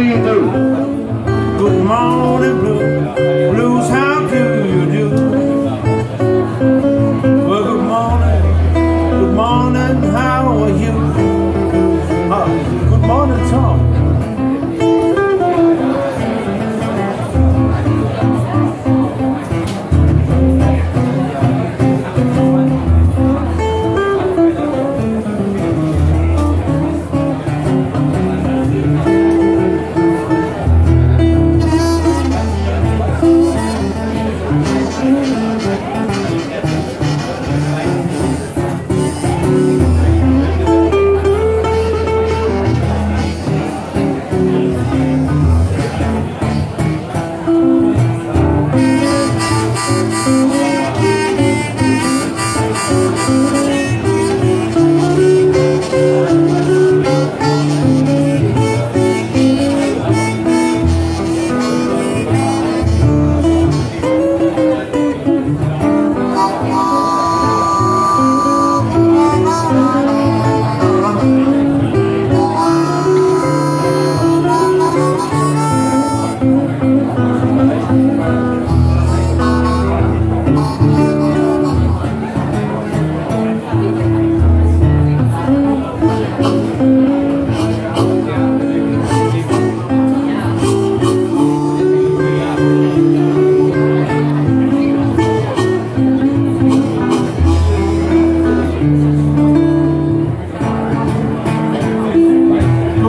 Hallelujah.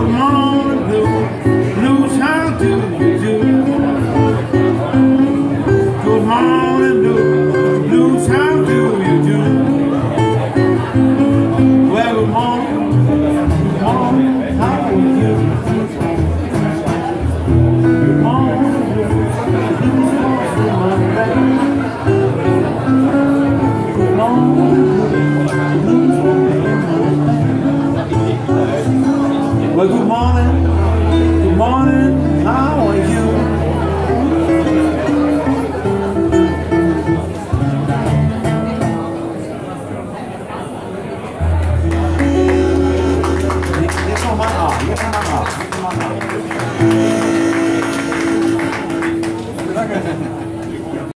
然后 아, 하나, 하나.